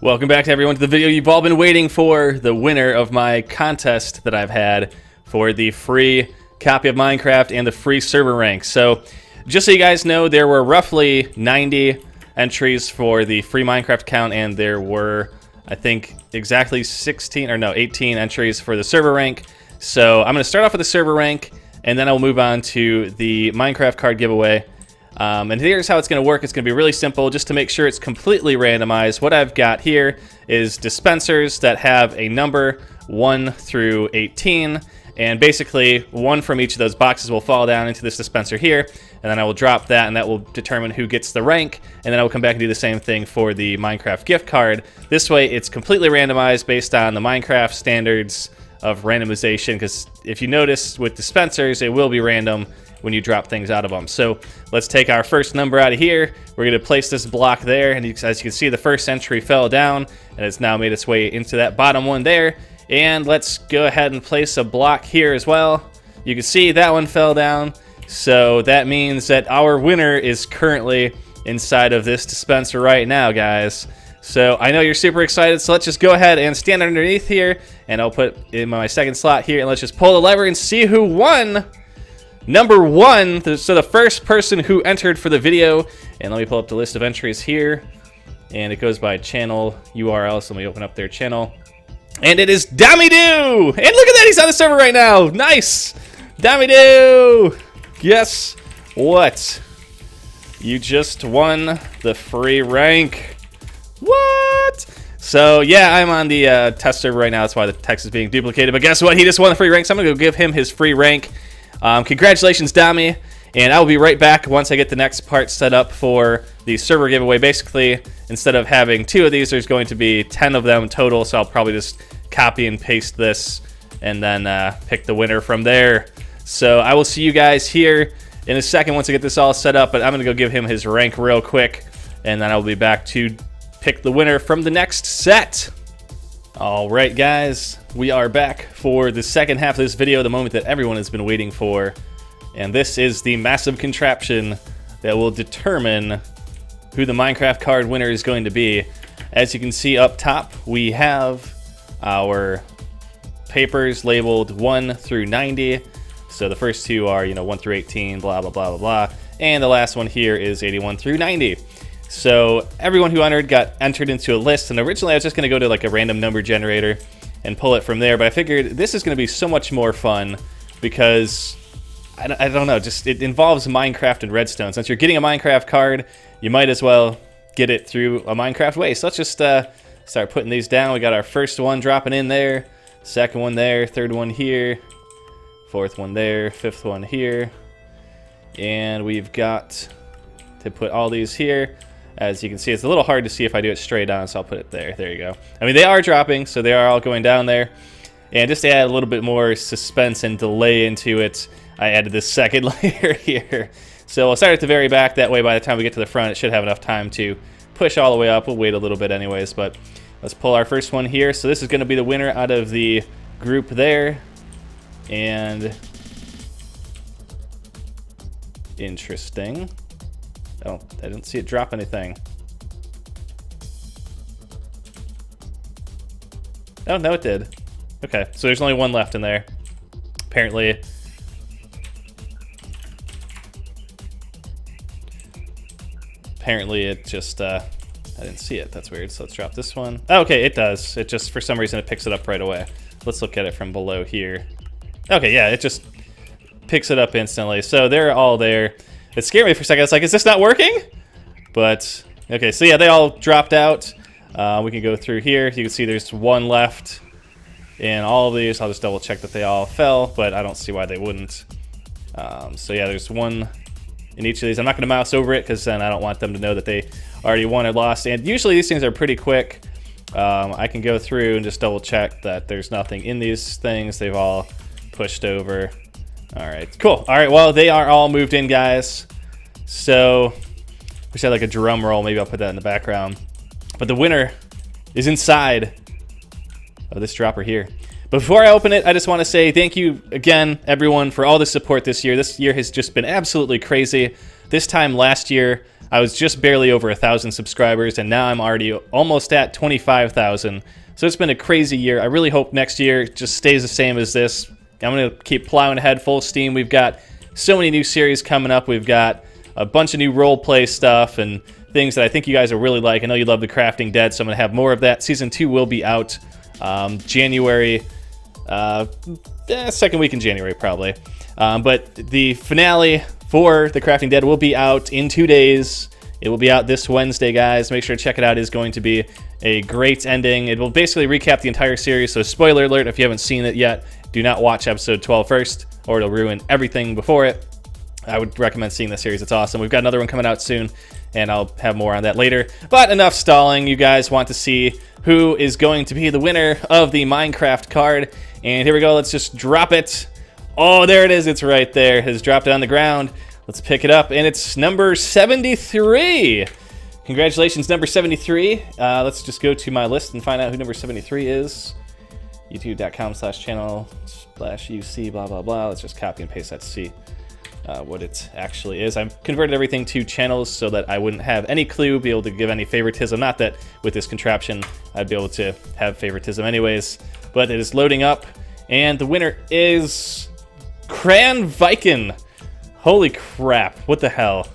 Welcome back to everyone to the video you've all been waiting for, the winner of my contest that I've had for the free copy of Minecraft and the free server rank. So, just so you guys know, there were roughly 90 entries for the free Minecraft account, and there were, I think, exactly 16, or no, 18 entries for the server rank. So, I'm going to start off with the server rank, and then I'll move on to the Minecraft card giveaway. Um, and here's how it's going to work. It's going to be really simple. Just to make sure it's completely randomized, what I've got here is dispensers that have a number 1 through 18. And basically, one from each of those boxes will fall down into this dispenser here. And then I will drop that, and that will determine who gets the rank. And then I will come back and do the same thing for the Minecraft gift card. This way, it's completely randomized based on the Minecraft standards of randomization. Because if you notice with dispensers, it will be random when you drop things out of them. So let's take our first number out of here. We're going to place this block there. And as you can see, the first entry fell down and it's now made its way into that bottom one there. And let's go ahead and place a block here as well. You can see that one fell down. So that means that our winner is currently inside of this dispenser right now, guys. So I know you're super excited, so let's just go ahead and stand underneath here, and I'll put in my second slot here, and let's just pull the lever and see who won Number one, so the first person who entered for the video, and let me pull up the list of entries here, and it goes by channel URL, so let me open up their channel. And it is Damidoo! And look at that, he's on the server right now! Nice! Damidoo! Guess what? You just won the free rank. What? So yeah, I'm on the uh, test server right now. That's why the text is being duplicated. But guess what? He just won the free rank. So I'm gonna go give him his free rank. Um, congratulations, Dami. And I will be right back once I get the next part set up for the server giveaway. Basically, instead of having two of these, there's going to be 10 of them total. So I'll probably just copy and paste this and then uh, pick the winner from there. So I will see you guys here in a second once I get this all set up. But I'm going to go give him his rank real quick. And then I'll be back to pick the winner from the next set. All right, guys, we are back for the second half of this video, the moment that everyone has been waiting for. And this is the massive contraption that will determine who the Minecraft card winner is going to be. As you can see up top, we have our papers labeled 1 through 90. So the first two are, you know, 1 through 18, blah, blah, blah, blah, blah. And the last one here is 81 through 90. So everyone who entered got entered into a list, and originally I was just going to go to like a random number generator and pull it from there, but I figured this is going to be so much more fun because I, don't know, just it involves Minecraft and Redstone. Since you're getting a Minecraft card, you might as well get it through a Minecraft way. So let's just uh, start putting these down. We got our first one dropping in there, second one there, third one here, fourth one there, fifth one here, and we've got to put all these here. As you can see, it's a little hard to see if I do it straight on, so I'll put it there. There you go. I mean, they are dropping, so they are all going down there. And just to add a little bit more suspense and delay into it, I added this second layer here. So I'll start at the very back. That way, by the time we get to the front, it should have enough time to push all the way up. We'll wait a little bit anyways, but let's pull our first one here. So this is going to be the winner out of the group there. And interesting. Oh, I didn't see it drop anything. Oh, no it did. Okay, so there's only one left in there. Apparently... Apparently it just, uh... I didn't see it. That's weird. So let's drop this one. Oh, okay, it does. It just, for some reason, it picks it up right away. Let's look at it from below here. Okay, yeah, it just picks it up instantly. So they're all there. It scared me for a second. It's like, is this not working? But, okay, so yeah, they all dropped out. Uh, we can go through here. You can see there's one left in all of these. I'll just double check that they all fell, but I don't see why they wouldn't. Um, so yeah, there's one in each of these. I'm not going to mouse over it because then I don't want them to know that they already won or lost. And usually these things are pretty quick. Um, I can go through and just double check that there's nothing in these things. They've all pushed over. All right, cool. All right, well, they are all moved in, guys. So, I had like a drum roll. Maybe I'll put that in the background. But the winner is inside of this dropper here. Before I open it, I just want to say thank you again, everyone, for all the support this year. This year has just been absolutely crazy. This time last year, I was just barely over a thousand subscribers, and now I'm already almost at 25,000. So it's been a crazy year. I really hope next year just stays the same as this. I'm gonna keep plowing ahead full steam. We've got so many new series coming up. We've got a bunch of new role play stuff and things that I think you guys will really like. I know you love the Crafting Dead, so I'm gonna have more of that. Season two will be out um, January, uh, eh, second week in January probably. Um, but the finale for The Crafting Dead will be out in two days. It will be out this Wednesday, guys. Make sure to check it out. It is going to be a great ending. It will basically recap the entire series. So, spoiler alert if you haven't seen it yet, do not watch episode 12 first, or it'll ruin everything before it. I would recommend seeing this series. It's awesome. We've got another one coming out soon, and I'll have more on that later. But enough stalling. You guys want to see who is going to be the winner of the Minecraft card. And here we go. Let's just drop it. Oh, there it is. It's right there. Has dropped it on the ground. Let's pick it up, and it's number 73. Congratulations, number 73. Uh, let's just go to my list and find out who number 73 is. YouTube.com slash channel slash UC, blah, blah, blah. Let's just copy and paste that to see uh, what it actually is. I've converted everything to channels so that I wouldn't have any clue, be able to give any favoritism. Not that with this contraption I'd be able to have favoritism anyways, but it is loading up, and the winner is Cran Viking. Holy crap. What the hell?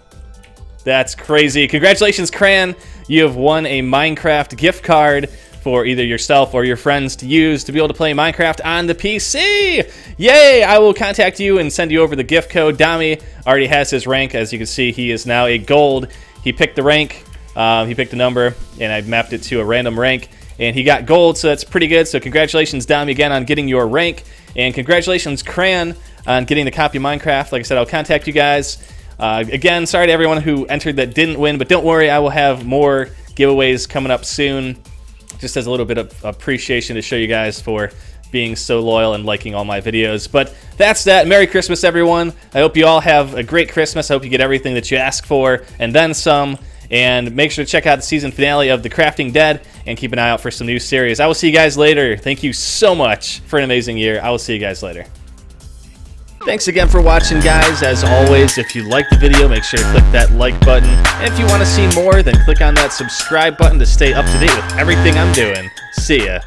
That's crazy. Congratulations, Cran. You have won a Minecraft gift card for either yourself or your friends to use to be able to play Minecraft on the PC. Yay! I will contact you and send you over the gift code. Dami already has his rank. As you can see, he is now a gold. He picked the rank. Um, he picked a number, and I mapped it to a random rank. And he got gold, so that's pretty good. So congratulations, Dami, again on getting your rank. And congratulations, Cran, on getting the copy of Minecraft. Like I said, I'll contact you guys. Uh, again, sorry to everyone who entered that didn't win, but don't worry, I will have more giveaways coming up soon. Just as a little bit of appreciation to show you guys for being so loyal and liking all my videos. But that's that. Merry Christmas, everyone. I hope you all have a great Christmas. I hope you get everything that you ask for and then some. And make sure to check out the season finale of The Crafting Dead and keep an eye out for some new series. I will see you guys later. Thank you so much for an amazing year. I will see you guys later. Thanks again for watching, guys. As always, if you liked the video, make sure to click that like button. And if you want to see more, then click on that subscribe button to stay up to date with everything I'm doing. See ya.